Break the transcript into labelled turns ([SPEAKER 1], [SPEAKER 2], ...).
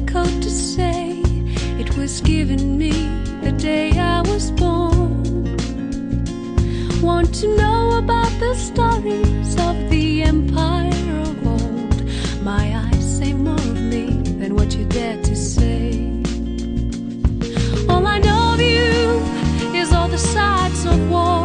[SPEAKER 1] difficult to say. It was given me the day I was born. Want to know about the stories of the empire of old? My eyes say more of me than what you dare to say. All I know of you is all the sides of war.